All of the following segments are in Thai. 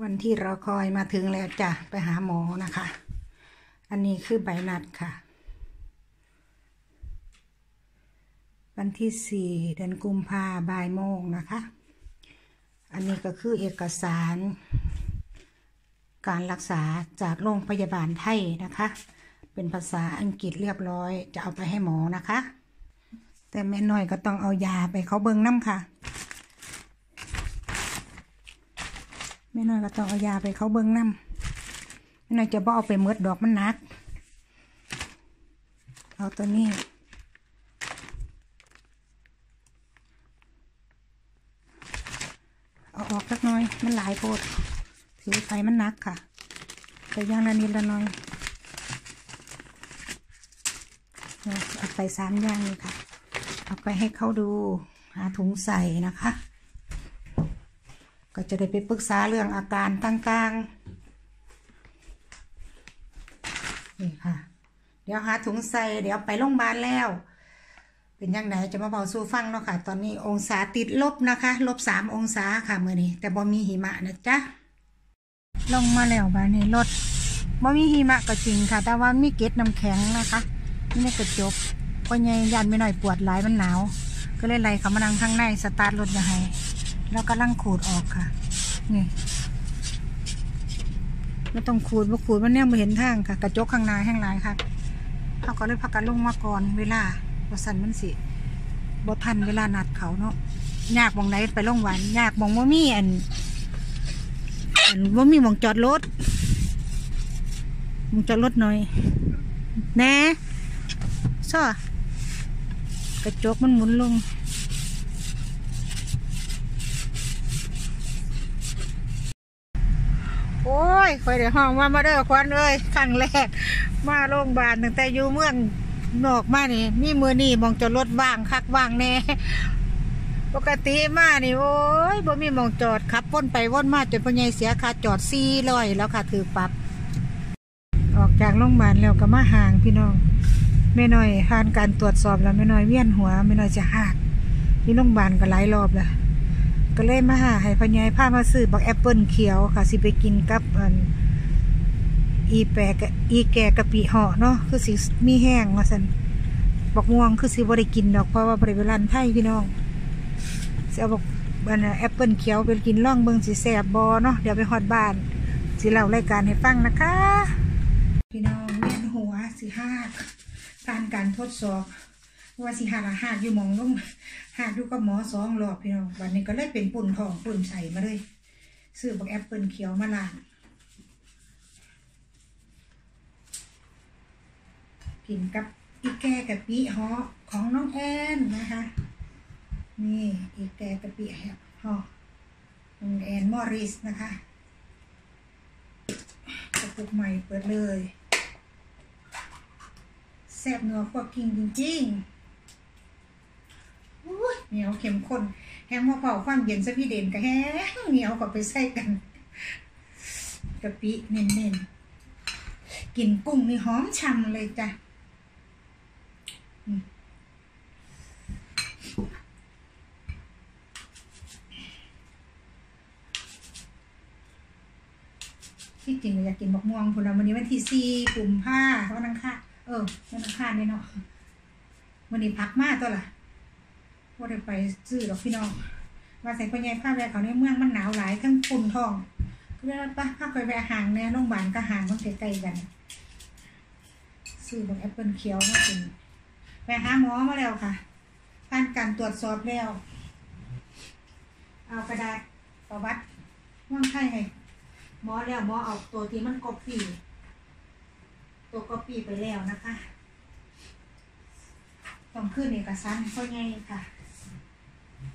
วันที่รอคอยมาถึงแล้วจ้ะไปหาหมอนะคะ อันนี้คือใบนัดค่ะ วันที่สี่เดือนกุมภาบ่ายโมงนะคะ อันนี้ก็คือเอกสาร การรักษาจากโรงพยาบาลไทยนะคะ เป็นภาษาอังกฤษเรียบร้อยจะเอาไปให้หมอนะคะ แต่แม่น้อยก็ต้องเอายาไปเขาเบิงน้ำค่ะ แม่น้อยก็ต้องเอายาไปเขาเบิ่งน้ำแม่น้อยจะบ่เอาไปเมดดอกมันนัก เอาตัวนี้เอาออกสักหน่อย มันหลายโพดถือไฟมันนักค่ะ แต่ย่างละนิดละน่อยเอาไปสามย่างเลยค่ะ เอาไปให้เขาดู หาถุงใส่นะคะ ก็จะได้ไปปรึกษาเรื่องอาการต่างๆนี่ค่ะ เดี๋ยวหาถุงใส่เดี๋ยวไปโรงพยาบาลแล้ว เป็นยังไงจะมาเบาสู่ฟังเนาะค่ะ ตอนนี้องศาติดลบนะคะ ลบสามองศาค่ะเมื่อนี้ แต่บ่มีหิมะนะจ๊ะลงมาแล้วบ้านนี้รถบ่มีหิมะก็จริงค่ะ แต่ว่ามีเกล็ดน้ำแข็งนะคะนี่กระจกก็ยังยันไม่หน่อยปวดหลายมันหนาว ก็เลยไล่เขามานั่งข้างในสตาร์ทรถมาให้ แล้วก็ลังขูดออกค่ะ นี่ไม่ต้องขูดบ่ขูดมันเนี่ยมาเห็นทางค่ะ กระจกข้างในแห้งหลายค่ะเขาก็เลยพักกันลงมาก่อนเวลาบสันมันสิบ่ทันเวลานัดเขาเนาะยากหมองไหนไปโรงพยาบาลยากหมองว่ามีอันอันว่ามีมองจอดรถมองจอดรถหน่อยแน่ซ้อกระจกมันหมุนลง โอ้ ยคอยเดี๋ยวห้องว่ามาเด้อควันเอ้ยครั้งแรก มาโรงพยาบาลตั้งแต่อยู่เมืองนอกมานี่ มีมือนี่มองจอดรถว่างคักว่างแน่ปกติมานี่โอ้ยบ่มีมองจอดขับวนไปวนมาจนพ่อใหญ่เสียค่าจอดซี่ร้อยแล้วค่ะถือปรับ ออกจากโรงพยาบาลแล้วก็มาห่างพี่น้องแม่น้อยผ่านการตรวจสอบแล้วแม่น้อยเวียนหัวแม่น้อยจะหักที่โรงพยาบาลก็หลายรอบแล้ว ก็เลยมาหาให้พ่อใหญ่พามาซื้อบักแอปเปิลเขียวค่ะ สิไปกินกับอันอีแปะกอีแกกะปิเหาะเนาะคือสิมีแห้งว่าซั่นบักม่วงคือสิบ่ได้กินดอกเพราะว่าบ่ได้ไปร้านไทยพี่น้องสิเอาบอกอันแอปเปิลเขียวไปกินล่องเบิงสีแสบบอเนาะเดี๋ยวไปฮอดบ้านสิเล่ารายการให้ฟังนะคะ พี่น้องเวียนหัวสิห้าการการทดสอบ ว่าสิหาละหากอยู่มองลง หากอยู่กับหมอสองรอบพี่น้องวันนี้ก็เลยเป็นปุ่นทองปุ่นใสมาเลยซื้อบอกแอปเปิลเขียวมาล้างกินกับอีแกกับปีฮอของน้องแอนนะคะ นี่อีกแกกะปิแฮอของแอนมอริสนะคะกระปุกใหม่เปิดเลยแซ่บนัวพวกกินจริงๆ เหนียวเข้มข้นแห้งมะเผาความเย็นซะพี่เด่นกับแห้งเหนียวกับไปใส่กันกะปิเน้นๆกินกุ้งนี่หอมฉ่ำเลยจ้ะที่จริงอยากกินมะม่วงผลวันนี้วันที่สี่กลุ่มผ้าวันอังคารเออวันอังคารเนี่ยเนาะวันนี้พักมากตัวล่ะ ว่าได้ไปซื้อหรอกพี่น้องมาใส่ปัญญาผ้าแวะเขาในเมืองมันหนาวหลายทั้งฝุ่นทองก็เลยปะผ้าไปแวะห่างแน่โรงพยาบาลก็ห่างมันใกล้ๆกันซื้อบักแอปเปิลเขียวมากินไปหาหมอมาแล้วค่ะผ่านการตรวจสอบแล้ว เอากระดาษประวัติว่างไข้ให้หมอแล้วหมอเอาตัวที่มันกบปีตัวกบปีไปแล้วนะคะ ต้องขึ้นเอกสารเพราไงค่ะ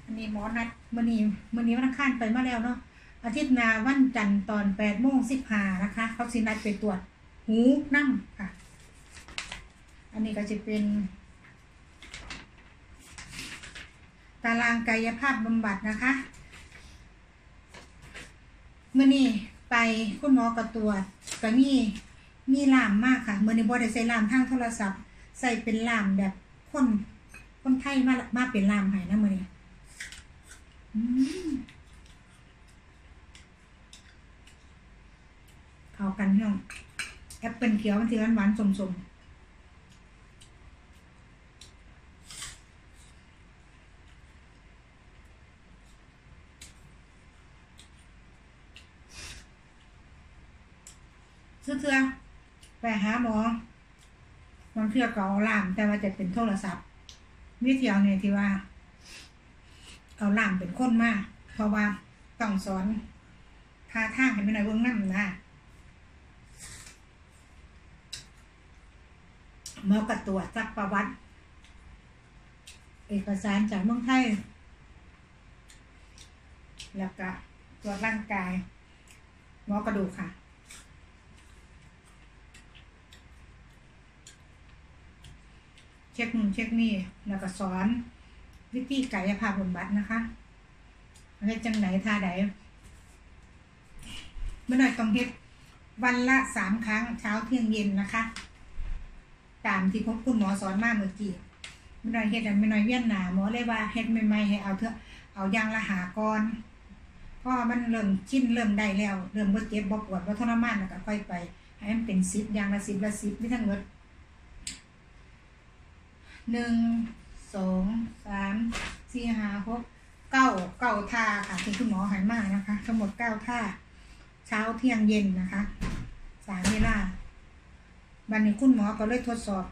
อันนี้หมอนัดมื่อนี้มื่อนี้วันอังคารไปมาแล้วเนาะอาทิตย์นาวันจันทร์ตอนแปดโมงสิบห้านะคะ เขาสินัดไปตรวจหูน้ำค่ะ อันนี้ก็จะเป็น ตารางกายภาพบำบัดนะคะเมื่อนี้ไปคุณหมอกระตรวจก็มีมีล่ามมากค่ะเมื่อนี้บ่ได้ใส่ล่ามทางโทรศัพท์ ใส่เป็นล่ามแบบคนคนไทยมามาเป็นล่ามให้นะมื่อนี้ เข้ากันพี่น้อง แอปเปิลเขียวมันสิหวานๆส้มๆซื้อเถื่อไปหาหมอบางเทื่อก็เอาล่ามแต่ว่าจะเป็นโทรศัพท์วิทยาเนี่ยที่ว่า เอาล่ามเป็นคนมากเพราะว่าต้องสอนท่าทางให้ไม่น้อยเบื้องน้ำนะหมอกระตรวจจักประวัติ เอกสารจากเมืองไทย แล้วก็ตรวจร่างกายหมอกระดูกค่ะเช็คนู่นเช็คนี่แล้วก็สอน วิธีกายภาพบำบัดนะคะเฮ็ดจังไหนท่าใดเมื่อหน่อยต้องเฮ็ดวันละสามครั้งเช้าเที่ยงเย็นนะคะ ตามที่พบคุณหมอสอนมาเมื่อกี้เมื่อหน่อยเฮ็ดอันไม่น้อยเวียนหนาหมอเลยว่าเฮ็ดใหม่ๆให้เอาเถอะเอาอยางละหาก่อนเพราะมันเริ่มชินเริ่มได้แล้ว เริ่มบ่เจ็บบ่ปวดบ่ทรมานแล้วก็ค่อยไป ให้มันเป็นสิบอย่างละสิบละสิบไม่ทั้งหมดหนึ่ง สองสามสี่ห้าหกเก้าเก้าท่าค่ะที่คุณหมอหายมานะคะ ทั้งหมดเก้าท่า เช้าเที่ยงเย็นนะคะสามเวลาวันนี้คุณหมอก็เลยทดสอบ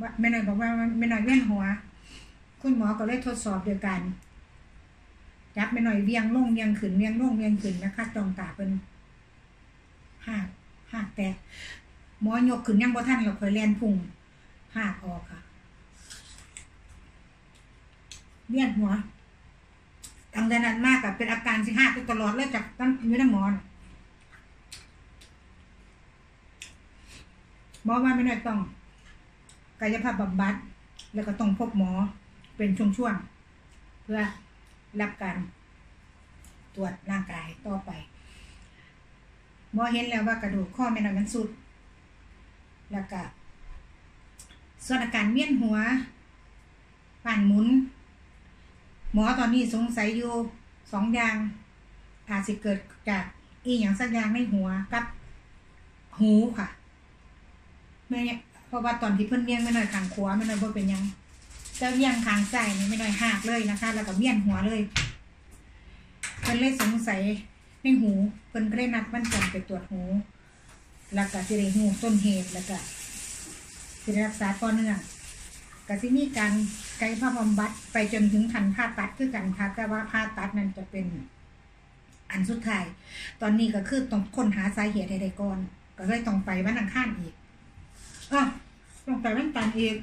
ว่าไม่หน่อยบอกว่าไม่หน่อยเวียนหัว คุณหมอก็เลยทดสอบเดียวกันจับไม่หน่อยเวียงลงเวียงขึ้นเวียงลงเวียงขึ้นนะคะจองตาเป็นหักหักแต่หมอยกขึ้นยังบ่ทันเราเคยเรียนพุงหักออกค่ะ เวียนหัวตั้งแต่นั้นมากกับเป็นอาการสิหักตลอดเลยจากตั้งอยู่ในหมอนหมอว่าไม่ได้ต้อง กายภาพบำบัด แล้วก็ต้องพบหมอเป็นช่วงๆเพื่อรับการตรวจร่างกายต่อไปหมอเห็นแล้วว่ากระดูกข้อไม่นอยมันสุด แล้วก็ส่วนอาการเวียนหัวปั่นหมุน หมอตอนนี้สงสัยอยู่สองอย่าง อาจจะเกิดจากอีอย่างสักอย่างในหัวกับหูค่ะเมื่อเนี่ยเพราะว่าตอนที่เพิ่นเวียงไม่น้อยขางขวาไม่น้อยบ่เป็นยังแต่เวียงขางซ้ายนี่ไม่น้อยหักเลยนะคะ แล้วก็เวียนหัวเลยเพิ่นเลยสงสัยในหูเพิ่นก็เลยนัดวันจันทร์ไปตรวจหูแล้วก็สิได้หูต้นเหตุแล้วก็สิได้รักษาต่อเนื่อง ก็สิมีการไกายภาพบำบัดไปจนถึงขั้นผ่าตัดคือกันค่ะแต่ว่าผ่าตัดนั้นจะเป็นอันสุดท้าย ตอนนี้ก็คือต้องค้นหาสาเหตุใด้ก่อน ก็เลยต้องไปวันอังคารอีกอะต้องไปวันจันอีก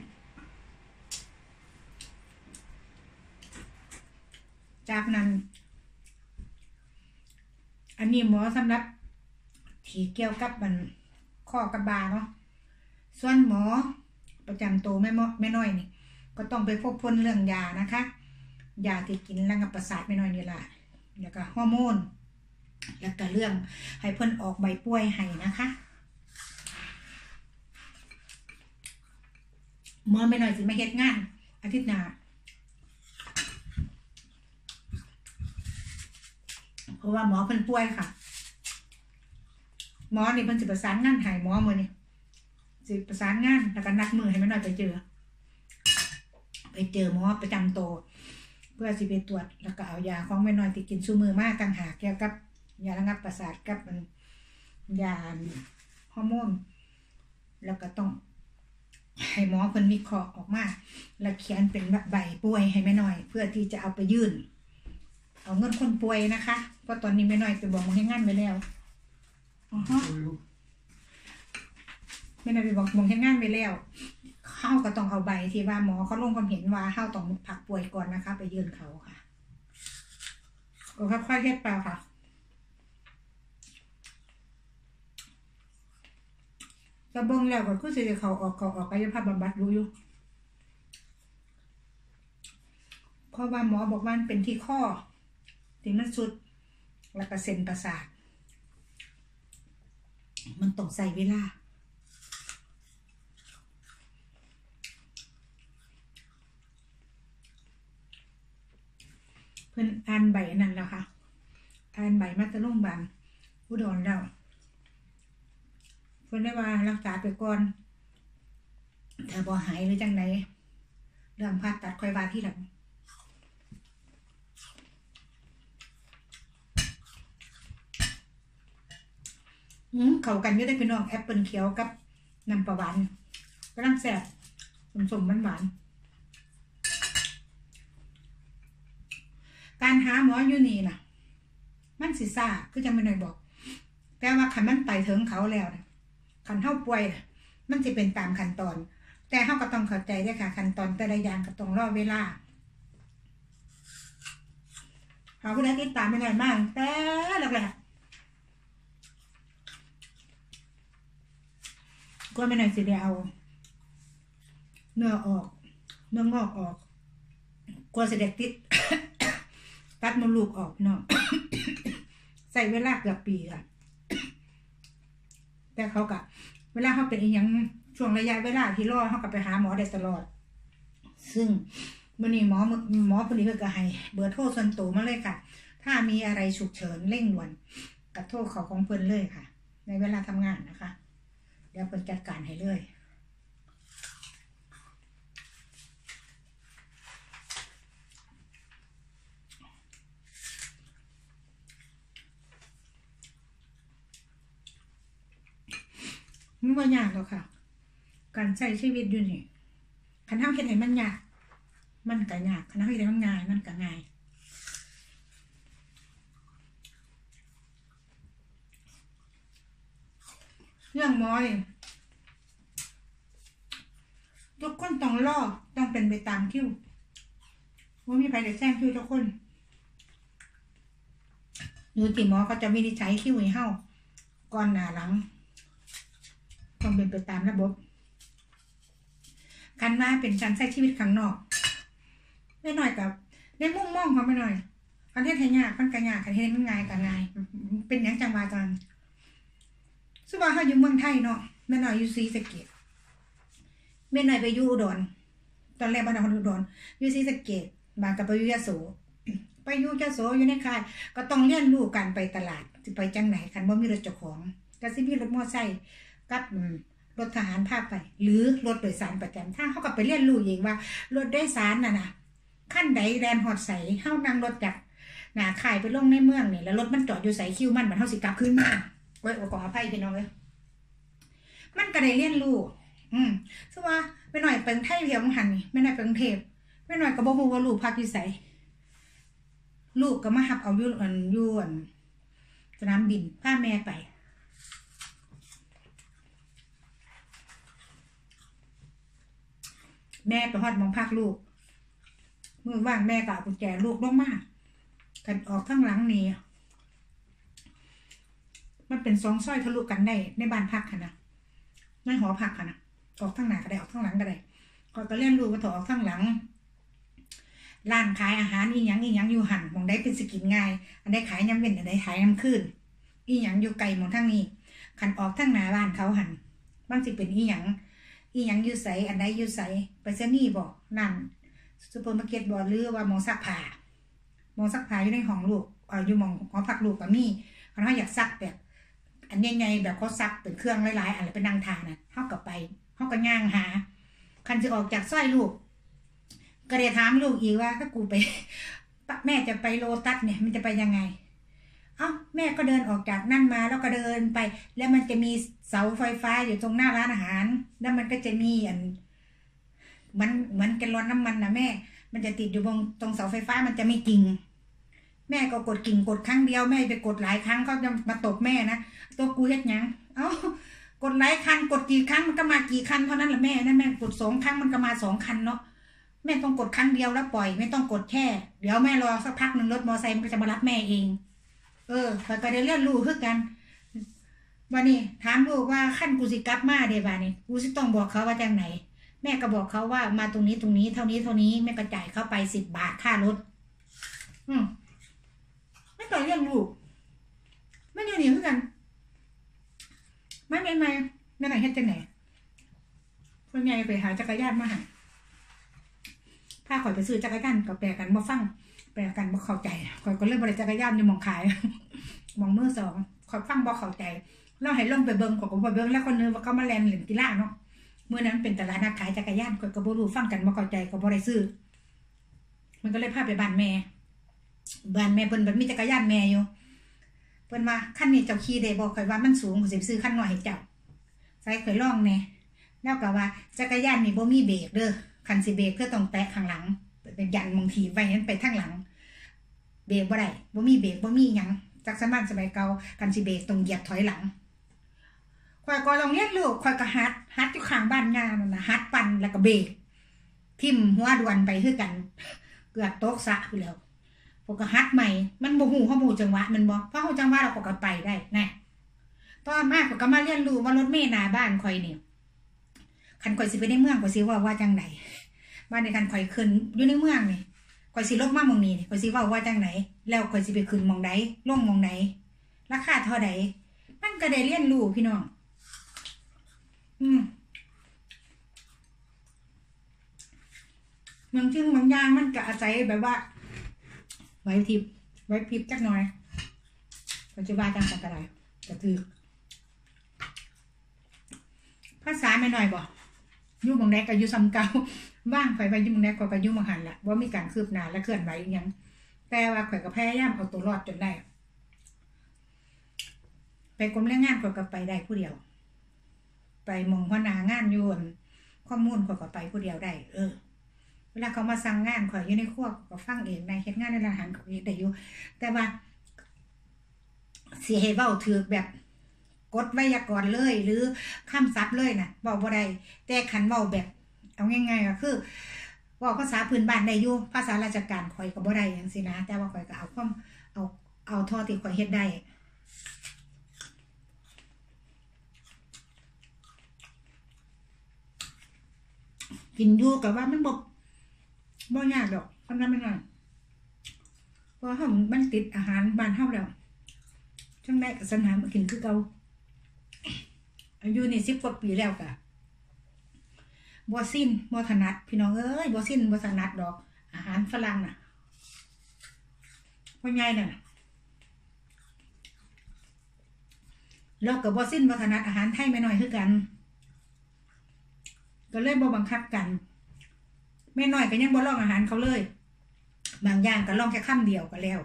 จากนั้น อันนี้หมอสำหรับที่เกี่ยวกับมันข้อกับบาเนาะส่วนหมอ ประจำตัวแม่หมอแม่น้อยนี่ ก็ต้องไปพบพลเรื่องยานะคะ ยาที่กินระงับประสาทไม่น้อยนี่แหละแล้วก็ฮอร์โมน แล้วก็เรื่องให้เพิ่นออกใบป่วยให้นะคะหมอไม่น้อยสิมาเฮ็ดงาน อาทิตย์หน้าเพราะว่าหมอเพิ่นป่วยค่ะ หมอนี่เพิ่นสิประสานงานให้หมอมือนี้ สิประสานงานแล้วก็นัดมือให้แม่น้อยไปเจอ ไปเจอหมอประจำตัวเพื่อสิไปตรวจแล้วก็เอายาของแม่น้อยที่กินซูมือมากต่างหากเกี่ยวกับยาระงับประสาทกับมันยาฮอร์โมนแล้วก็ต้องให้หมอเพิ่นวิเคราะห์ออกมา แล้วเขียนเป็นใบป่วยให้แม่น้อย เพื่อที่จะเอาไปยื่น เอาเงินคนป่วยนะคะ เพราะตอนนี้แม่น้อยไปบอกหมอให้งานไปแล้วอ๋อ แม่น้อยไปบอกมอให้งานไปแล้วเข้าก็ต้องเอาใบที่ว่าหมอเขาลงความเห็นว่าเข้าต้องพักป่วยก่อนนะคะ ไปยื่นเขาค่ะ ก็ค่อยๆเฮ็ดไปค่ะก็เบิ่งแล้วก็คือสิเขาออกเขาออกกายภาพบำบัดรู้อยู่เพราะว่าหมอบอกว่าเป็นที่ข้อที่มันสุดแล้วก็เส้นประสาท มันต้องใส่เวลา พิ่นอ่านใบนั่นแล้วค่ะอ่านใบมาตะโรงพยาบาลอุดรแล้วคนได้ว่ารักษาไปก่อนถ้าบ่หายหรือจังไดเรื่องผ่าตัดค่อยว่าที่หลังอืมเข้ากันอยู่ได้พี่น้องแอปเปิลเขียวกับน้ำปลาหวานกำลังแซ่บสมสมหวานหวาน การหาหมออยู่นี่น่ะมันสิซ่าคือจะไม่หน่อยบอก แต่ว่าคันมันไปถึงเขาแล้วนะคันเท่าป่วยน่ะมันจะเป็นตามขั้นตอน แต่เขาก็ต้องเข้าใจด้วยค่ะ ขั้นตอนแต่ละอย่างก็ต้องรอเวลาเขาก็ได้ติดตามไม่ได้มากแต่แรกๆก็ไม่นานสิได้เอาเนื้อออกเนื้องอกออกกลัวเสด็จติด ตัดมดลูกออกเนาะใส่เวลาเกือบปีค่ะ แต่เขากะเวลาเขาเป็นอีหยังช่วงระยะเวลาที่รอดเขาก็ไปหาหมอได้ตลอด ซึ่งมื่อนี้หมอหมอคนนี้ก็ให้เบอร์โทรส่วนตัวมาเลยค่ะ ถ้ามีอะไรฉุกเฉินเร่งด่วนกับโทรเขาของเพิ่นเลยค่ะ ในเวลาทำงานนะคะ เดี๋ยวเพิ่นจัดการให้เลย มันบ่ยากหรอกค่ะ การใช้ชีวิตอยู่นี่คันเฮาเฮ็ดให้มันยาก มันก็ยากคันเฮาเฮ็ดให้มันง่าย มันก็ง่ายเรื่องหมอนี่ทุกคนต้องรอต้องเป็นไปตามคิวว่ามีใครได้แจ้งคิวทุกคนอยู่ที่หมอเขาจะวินิจฉัยคิวให้เฮาก่อนหน้าหลัง ต้องเป็นไปตามระบบการมาเป็นการใช้ชีวิตข้างนอกไม่น้อยกับในมุมมองของไม่น้อยประเทศไทยยากมันก็ยากประเทศมันง่ายก็ง่าย เป็นอย่างจังหวะกันสมมติเขาอยู่เมืองไทยเนาะแม่น้อยอยู่ศรีสเกดแม่น้อยไปอยู่อุดรตอนแรกบ้านเราคนอุดรอยู่ศรีสเกดบางกับไปอยู่ยะโสไปอยู่ยะโสอยู่ในค่ายก็ต้องเรียนรู้การไปตลาดไปจังไหนคันบ่ามีรถเจ้าของก็สิมีรถมอไซค์ กับรถทหารพาไป หรือรถโดยสารประจำทางเขาก็ไปเรียนรู้เองว่ารถโดยสารน่ะนะขั้นใดแดนหอดใสเฮานั่งรถจากหนาขายไปลงในเมืองเนี่ยแล้วรถมันจอดอยู่ใสคิวมันมันเฮาสิกลับขึ้นมาไว้ยขออภัยพี่น้องเลยมันก็ได้เรียนรู้อืมซึ่งว่าไม่หน่อยเป็นไทยเดียวมังหันไม่หน่อยเป็นกรุงเทพไม่หน่อยก็บ่ฮู้ว่าลูกพักอยู่ไสลูกก็มาหับเอาอยู่อันยู่อันสนามบินพาแม่ไป แม่ไปฮอดมองพักลูกมือว่างแม่ก็เอากุญแจลูกลงมากันออกข้างหลังนี่มันเป็นสองสร้อยทะลุกันได้ในบ้านพักค่ะนะในหอพักค่ะนะออกข้างหน้าก็ได้ออกข้างหลังก็ได้ก็ก็เลี้ยงลูกก็ถอออกข้างหลังร้านขายอาหารอีหยังอีหยังอยู่หันมองได้เป็นสกินง่าย อันได้ขายย้ำเว้นอันได้ขายย้ำขึ้นอีหยังอยู่ไกลมองทั้งนี้ขันออกทั้งหน้าบ้านเขาหันบางสิเป็นอีหยัง อีหยังอยู่ใสอันใดอยู่ใสไปเซนี่บอกนั่นซูเปอร์มาร์เก็ตบอกหรือว่ามองซักผ้ามองซักผ้าอยู่ในห้องลูกเอออยู่มองหอพักลูกก็มีเขาอยากซักแบบ อันใหญ่ๆแบบเขาซักเป็นเครื่องหลายๆอะไรเป็นนางทานะเท่ากับไปเท่ากับย่างหา คันจะออกจากสร้อยลูกก็เลยถามลูกอีกว่าถ้ากูไปแม่จะไปโลตัสเนี่ยมันจะไปยังไง อ้าแม่ก็เดินออกจากนั่นมาแล้วก็เดินไป แล้วมันจะมีเสาไฟฟ้าอยู่ตรงหน้าร้านอาหาร แล้วมันก็จะมีอันมันเหมือนแกลลอนน้ำมันนะแม่ มันจะติดอยู่ตรงตรงเสาไฟฟ้ามันจะไมีกิ่ง แม่ก็กดกิ่งกดครั้งเดียวแม่ไปกดหลายครั้งเขาจะมาตบแม่นะตัวกูเฮ็ดยังเอ้ากดหลายคันกดกี่ครั้งมันก็มากี่คันเท่านั้นแหละแม่นะแม่กดสองครั้งมันก็มาสองคันเนาะแม่ต้องกดครั้งเดียวแล้วปล่อย ไม่ต้องกดแค่ เดี๋ยวแม่รอสักพักหนึ่งรถมอไซค์มันก็จะมารับแม่เอง เออคอยก็ได้เลื่อนลูกคือกันวันนี้ถามลูกว่าขั้นกูสิกลับมาเดบ้านี่กูสิต้องบอกเขาว่าจังไหน แม่ก็บอกเขาว่ามาตรงนี้ตรงนี้เท่านี้เท่านี้แม่ก็จ่ายเข้าไปสิบบาทค่ารถ อืมไม่ต่อยเรื่องลูกไม่เนี่ยหนีคือกันไม่ไม่ไม่ไม่ไหนเฮ็ดจังไหนเพื่อนใหญ่ไปหาจักรยานมาใหาถ้าข่อยไปซื้อจักรยานก็แปกันมาฟัง แปลกันบ่เข้าใจขอยก็เลยบริจักรยานอยู่มองขายมองมือสองขอยฟังบ่เข้าใจเราให้ลงไปเบิ่งขอยก็บ่เบิ่งแล้วคนนึงว่าเขามาแลนเล่นกีฬาเนาะเมื้อนั้นเป็นตลาดนัดขายจักรยานข่อยก็บ่รู้ฟังกันบ่เข้าใจก็บ่ได้ซื้อมันก็เลยพาไปบ้านแม่บ้านแม่เพิ่นบบมีจักรยานแม่อยู่เพิ่นว่าคันนี้เจ้าขี่ได้บ่ข่อยว่ามันสูงข่อยสิซื้อคันหน้อยให้เจ้าใส่ข่อยลองแน่แล้วก็ว่าจักรยานนี่บ่มีเบรกเด้อคันสิเบรกเพื่อต้องแตะข้างหลัง เป็นยันบางทีไว้นั้นไปทางหลัง เบรกบ่ได้บ่มีเบรกบ่มีหยังจักสมันสมัยเก่าคันสิเบรกต้องเหยียบถอยหลังข่อยก็ลองเรียนรู้ข่อยก็หัดหัดอยู่ข้างบ้านงานนั่นน่ะหัดปั่นแล้วก็เบรกทิ่มหัวดวนไปคือกัน เกือบโตกสะอยู่แล้วพวกก็ฮัดใหม่มันบ่ฮู้ข้อมูลจังหวะมันบ่เพราะฮู้จังหวะเราก็ไปได้น่ต่อมาก็ก็มาเรียนรู้ว่ารถเมล์หน้าบ้านข่อยเนี่คันข่อยสิไปในเมืองข่อยสิว่าว่าจังได บ้านในคันข่อยขึ้นอยู่ในเมืองนี่ข่อยสิลงมามองนี่ข่อยสิว้าว่าจังไดแล้วข่อยสิไปขึ้นมองใดลงมองใดราคาเท่าใดมันก็ได้เรียนรู้พี่น้อง อืมบางชิ้นบางอย่างมันก็อาศัยแบบว่า ไว้ทิพไว้พริบจักหน่อยปัจจุบันจังสักอะไรก็คือภาษาไม่หน่อยบ่ ยู่บางแดกก็อยู่ซ้ำเก่าว่างไฟไปยู่บางแดกก็ไปยู่บางหันละว่ามีการคืบหน้าและเคลื่อนไหวอหยัง แต่ว่าข่อยก็พยายามเอาตัวรอดจนได้ไปกรมแรงงานข่อยก็ไปได้ผู้เดียว ไปมองหัวหน้างานอยู่นข้อมูลข่อยก็ไปผู้เดียวได้ เออเวลาเขามาสั่งงานข่อยอยู่ในครัวก็ฟังเองในเฮ็ดงานในร้านอาหารก็เฮ็ดได้อยู่แต่ว่าเสิให้เว้าถือแบบ กดไวยากรณ์เลย หรือคำศัพท์เลยน่ะเว้าบ่ได้แต่คันเว้าแบบ เอาง่ายๆก็คือว้าภาษาพื้นบ้านได้อยู่ภาษาราชการข่อยก็บ่ได้จังซี่นะ แต่ว่าข่อยก็เอาความเอาเอาท่าที่ข่อยเฮ็ดได้กินยู่กับว่ามันบ่บ่ยากดอกทำนั้นไม่ง่ายเพราะเฮามันติดอาหารบ้านเฮาแล้วจังได้ก็สัญหามากินคือเก่า อายุนี่10กว่าปีแล้วกะบ่สิ้นบ่ถนัด พี่น้องเอ้ยบ่สิ้นบ่ถนัดดอก อาหารฝรั่งน่ะพ่อใหญ่น่ะแล้วก็บ่สิ้นบ่ถนัดอาหารไทยแม่น้อยคือกัน ก็เลยบ่บังคับกันแม่น้อยก็ยังบ่ลองอาหารเขาเลย บางอย่างก็ลองแค่คำเดียวก็แล้ว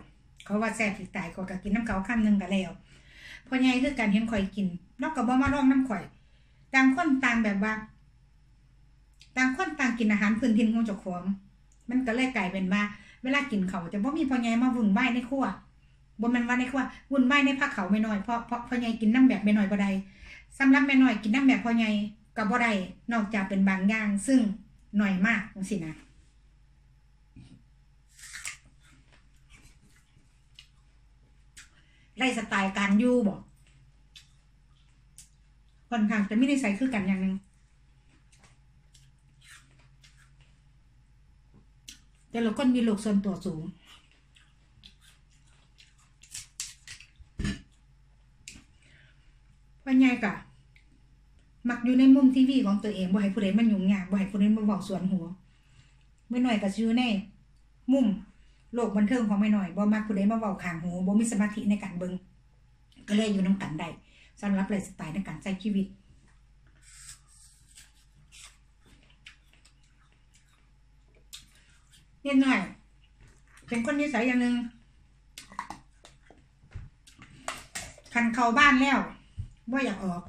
เขาว่าแซ่บสิตายก็กินน้ำเขาคำหนึ่งก็แล้วพอใหญ่คือกันเห็นข่อยกิน นอกก็บ่มาลองน้ำข่อย ต่างคนต่างแบบว่า ต่างคนต่างกินอาหารพื้นถิ่นของเจ้าของมันก็เลยกลายเป็นว่า เวลากินเขาจะบ่มีพ่อใหญ่มาวุ่นวายในครัวบ่ม่นว่าในครัววุ่นวายในผักเขาไม่น้อยเพราะเพราะพ่อใหญ่กินน้ำแบบไม่น้อยบ่ได้สำหรับแม่น้อยกินน้ำแบบพ่อใหญ่ก็บ่ได้นอกจากเป็นบางอย่าง ซึ่งหน่อยมากจังซี่นะไล่สไตล์การอยู่บอก ค่อนข้างจะไม่ได้ใส่คือกันอย่างหนึ่งแต่ละคนมีโลกส่วนตัวสูงว่าไงกะมักอยู่ในมุมทีวีของตัวเองบ่ให้ผู้ใดมันยุ่งยากบ่ให้ผู้ใดมาบอกส่วนหัวไม่หน่อยก็อยู่ในมุมโลกบันเทิงของไม่หน่อยบ่มักผู้ใดมาเว้าข้างหูบ่มีสมาธิในการเบิ่งก็เลยอยู่นํกันได้ สำหรับไลฟ์สไตล์ในการใช้ชีวิตนิดหน่อย เป็นคนนิสัยอย่างหนึ่งคันเข้าบ้านแล้วว่าอยากออก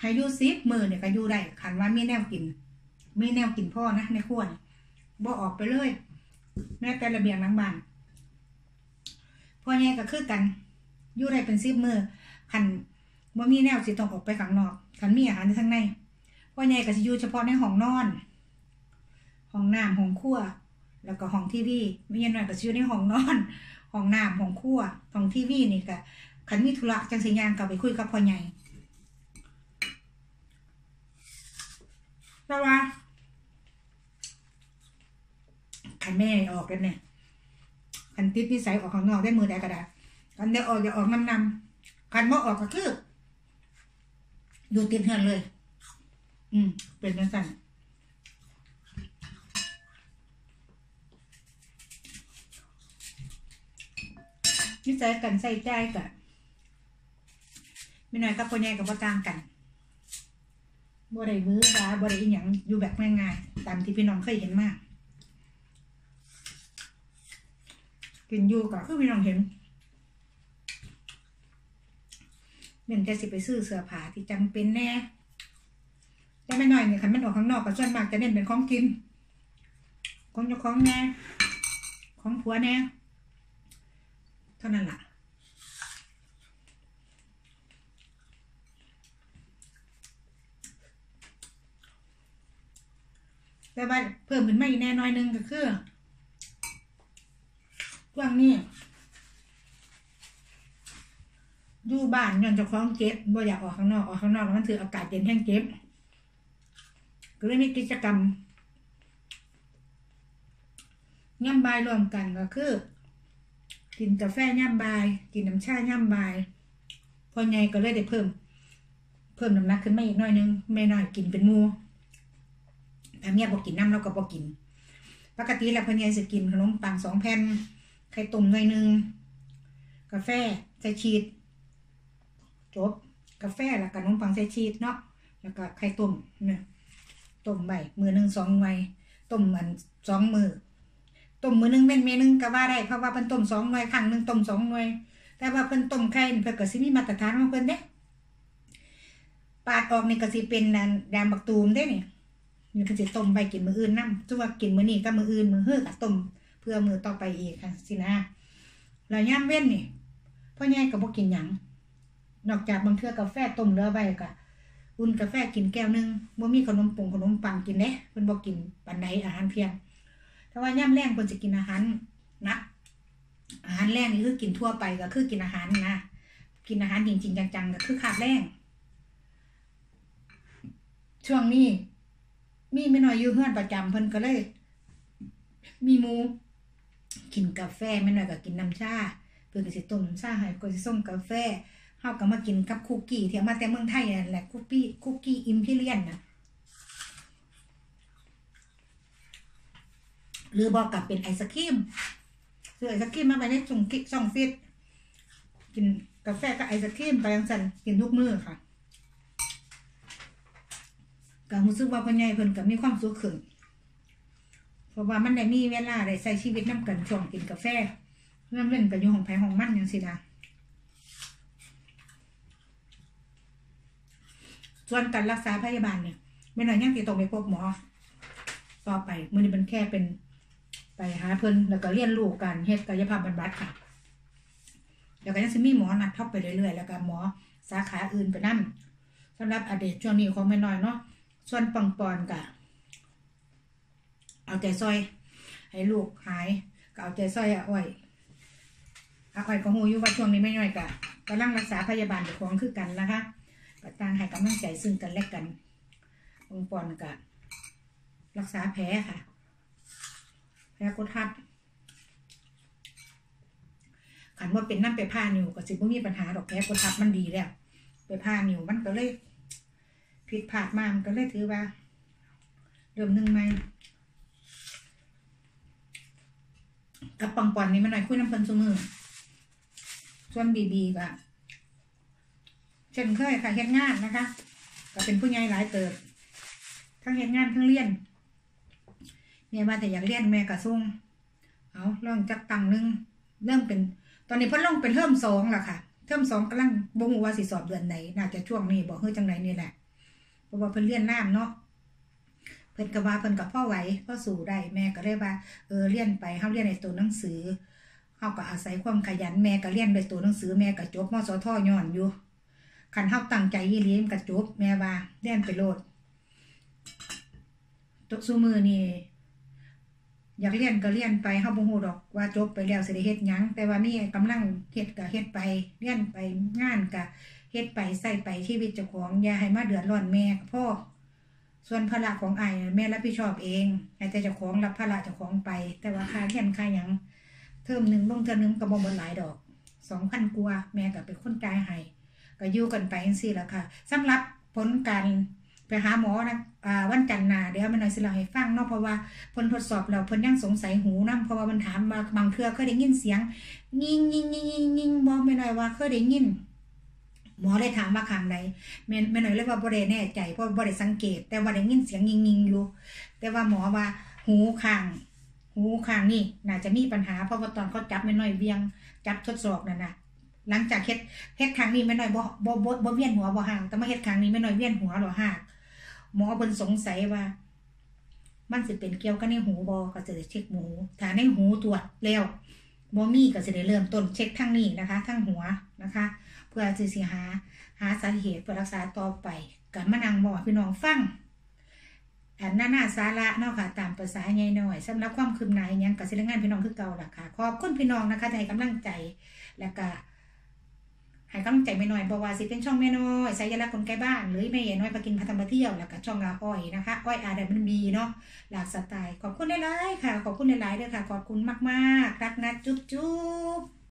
ให้ยูซิปมือเนี่ยก็ยูได้คันว่ามีแนวกิน มีแนวกินพ่อนะในครัวน่ะบ่ออกไปเลย แม้แต่ระเบียงหลังบ้านพ่อแง่ก็คือกันยู่ได้เป็นซิปมือ คันบ่มีแนวสิต้องออกไปข้างนอกคันมีอาหารในข้างในพ่อแง่ก็สิอยู่เฉพาะในห้องนอน ห้องน้ำห้องครัว แล้วก็ห้องทีวีไม่ยันหน่อยก็สิอยู่ในห้องนอน ห้องน้ำห้องครัว ห้องทีวีนี่ก็คันมีธุระจังสิยางก็ไปคุยกับพ่อใหญ่แต่ว่าคันแม่ออกกันเนี่ยคันติดนิสัยออกข้างนอกได้มือใดก็ได้คันได้ออกอย่าออกน้ำนำ คันบ่ออกก็คืออยู่ติดเฮือนเลย อืม เป็นจังซั่นนิสัยกันใส่ใจกะไม่น้อยกับพ่อใหญ่กับพ่อต่างกันบ่ได้มือดาบ่ได้อีหยังอยู่แบบง่ายๆตามที่พี่น้องเคยเห็นมาก กินอยู่ก็คือพี่น้องเห็น เม่นจะสิไปซื้อเสื้อผ้าที่จำเป็นแน่แต่ไม่น้อยเนี่ยคันมันออกข้างนอกก็ส่วนมากจะเน้นเป็นของกิน ของเจ้าของแน่ของผัวแน่เท่านั้นล่ะแต่ว่าเพิ่มขึ้นมาอีกแน่น้อยนึงก็คือช่วงนี้ อยู่บ้านย้อนเจ้าของเจ็บบ่อยากออกข้างนอกออกข้างนอกแล้วมันถืออากาศเย็นแห้งเจ็บก็เลยมีกิจกรรมย่ำบายรวมกันก็คือ กินกาแฟย่ำบาย กินน้ำชาย่ำบายพอไงก็เลยได้เพิ่ม เพิ่มน้ำหนักขึ้นมาอีกน่อยนึงไม่น้อยกินเป็นมูถ้าเมียบอกกินน้ำเราก็บอกกิน ปกติแล้วพอไงจะกินขนมปังสองแผ่นไข่ต้มหน่อยนึงกาแฟใส่ชีส จบ กาแฟแล้วก็นมปังใส่ชีสเนาะแล้วก็ไข่ต้มเนี่ยต้มใบมือหนึ่งสองใบต้มอันสองมือต้มมือหนึงเป็นเมนึงก็ว่าได้เพราะว่าเพิ่นต้มสองหน่วยครั้งหนึ่งต้มสองหน่วย แต่ว่าเพิ่นต้มไข่เพิ่นก็สิมีมาตรฐานของเพิ่นเด้ปาดออกนี่ก็สิเป็นอันแดงบักตูมเด้นี่นี่เพิ่นสิต้มใบกินมืออื่นนำตัวากินมือนี้กับมืออื่นมือเฮือก็ต้มเพื่อมือต่อไปอีกค่ะสินะแล้วยามเว้นนี่พ่อใหญ่ก็บ่กินหยัง นอกจากบางเทื่อกาแฟต้มเหลือไว้ก็อุ่นกาแฟกินแก้วนึงบ่มีขนมปงขนมปังกินเด้เพิ่นบ่กินปานใดอาหารเพียง แต่ว่าย่ำแรงคนจะกินอาหารนักอาหารแรงนี่คือกินทั่วไปก็คือกินอาหารนะกินอาหารจริงๆจังๆก็คือขาดแรงช่วงนี้มีไม่น้อยอยู่เฮือนประจำเพิ่นก็เลย มีหมูกินกาแฟไม่น้อยก็กินน้ำชาเพิ่นก็สิต้มน้ำชาให้ก็สิส่งกาแฟ เฮาก็มากินกับคุกกี้ที่เอามาแต่เมืองไทยนั่นแหละคุกกี้คุกกี้อิมพีเรียนนะหรือบอกกับเป็นไอศครีมซื้อไอศครีมมาไปในส่งกิส่องฟิตกินกาแฟกับไอศครีมไปยังสันกินทุกมื้อค่ะก็รู้สึกว่าพ่อใหญ่เพิ่นก็มีความสุขขึ้นเพราะว่ามันได้มีเวลาได้ใช้ชีวิตนํกันช่วงกินกาแฟเริ่มเล่นกันอยู่ห้องไผห้องมันจังซี่นะ ส่วนการรักษาพยาบาลเนี่ยไม่น้อยยังติดต่อไปพบหมอ ต่อไปมือนี้เป็นแค่เป็นไปหาเพิ่นแล้วก็เรียนรู้การเฮ็ดกายภาพบำบัดค่ะแล้วก็ยังสิมีหมอนัดเข้าไปเรื่อยๆแล้วก็หมอสาขาอื่นไปนั่สำหรับอดีตช่วงนี้ของแม่น้อยเนาะส่วนปังปอนกะเอาใจซอย ให้ลูกหายก็เอาใจซอยอาอ้อยอาอ้อยก็ฮู้อยู่ว่าช่วงนี้แม่น้อยกะกำลังรักษาพยาบาลเจ้าของคือกันนะคะ ก็ต่างให้กำลังใจซึ่งกันและกันปังปอนกะรักษาแผลค่ะ แผลกดทับขันว่าเป็นน้ำไปผ้านิวก็สิบ่มีปัญหาดอกแผลกดทับมันดีแล้ว ไปผ้านิวมันก็เลยผิดพลาดมามันก็เลยถือว่า เริ่มหนึ่งไหมกับปังปอนนี่มันหน่อยคุยน้ำเพันสมือส่วนบีบีก็ เช่นเคยค่ะเฮ็ดงานนะคะ ก็เป็นผู้ใหญ่หลายเติบทั้งเฮ็ดงานทั้งเรียนแม่ว่านแต่อยากเรียนแม่ก็ส่งเอาลองจักตังนึงเริ่มเป็น ตอนนี้พ่นลงเป็นเทอมสองแล้วค่ะเทอมสองกำลังบ่ฮู้ว่าสิสอบเดือนไหนน่าจะช่วงนี้บ่ฮู้จังไดนี่แหละเพราะว่าเพิ่นเรียนน้ำเนาะเพิ่นก็ว่าเพิ่นก็พ่อไหวพ่อสู่ได้แม่ก็เลยว่าเออเรียนไปเฮาเรียนในตัวหนังสือเฮาก็อาศัยความขยันแม่ก็เรียนด้วยตัวหนังสือแม่ก็จบมสทย้อนอยู่ คันเฮาตั้งใจอีหลีมันก็จบแม่ว่าเรียนไปโลดตกซูมือนี่อยากเรียนก็เรียนไปเฮาบ่ฮู้ดอกว่าจบไปแล้วสิได้เฮ็ดหยังแต่ว่ามีกำลังเฮ็ดก็เฮ็ดไปเรียนไปงานก็เฮ็ดไปใส่ไปชีวิตเจ้าของอย่าให้มาเดือดร้อนแม่ก็พอส่วนภาระของไอ้แม่รับผิดชอบเองให้แต่เจ้าของรับภาระเจ้าของไป แต่ว่าค่าเรียนค่าหยังเทอมหนึ่งลงเทอมหนึ่งก็บ่หมดหลายดอก2,000กว่าแม่ก็เป็นคนจ่ายให้ ก็อยู่กันไปจังซี่ล่ะค่ะสำหรับผลการไปหาหมอนะวันจันทร์หน้าเดี๋ยวมันหน่อยสิเล่าให้ฟังเนาะเพราะว่าเพิ่นทดสอบแล้วเพิ่นยังสงสัยหูนํเพราะว่ามันถามมาบางเทื่อเคยได้ยินเสียงงิ่งงิ่งงิ่งงิงงิงบ่แม่นอยว่าเคยได้ยินหมอเลยถามว่าข้างใดแม่แม่หน่อยเลยว่าบ่ได้แน่ใจเพราะบ่ได้สังเกต แต่ว่าได้ยินเสียงยิงๆอยู่ แต่ว่าหมอว่าหูข้าง หูข้างนี่น่าจะมีปัญหาเพราะว่าตอนเขาจับแม่น้อยเวียง จับทดสอบนั่นน่ะ หลังจากเฮ็ดเฮ็ดครั้งนี้แม่น้อยบ่บ่บ่บ่เวียนหัวบ่ห่าง แต่มาเฮ็ดครั้งนี้แม่น้อยเวียนหัวหรอห่างหมอเพิ่นสงสัยว่า มันสิเป็นเกี่ยวกับในหูบ่ก็จะได้เช็คหูถ้าในหูตรวจแล้วบ่มีก็สิได้เริ่มต้นเช็คทางนี้นะคะทางหัวนะคะ เพื่อสิสิหาหาสาเหตุเพื่อรักษาต่อไปก็มานั่งบอกพี่น้องฟังอันน่าหน้าสาระเนาะค่ะตามภาษาใหญ่หน่อยสำหรับความคืบหน้าอิหยังกับสิรงานพี่น้องคือเก่าล่ะค่ะขอบคุณพี่น้องนะคะที่ให้กำลังใจแล้วก็ ให้กำลังใจไม่น้อยบอกว่าสิเป็นช่องแม่น้อยสายลักษณ์คนใกล้บ้าน หรือแม่ใหญ่น้อยไปกินพัฒนมาเที่ยวแล้วก็ช่องอาอ้อยนะคะอ้อยอาเดมันบีเนาะหลากสไตล์ขอบคุณหลายๆค่ะ ขอบคุณหลายๆด้วยค่ะ ขอบคุณมากๆรักนะจุ๊บจุ๊บ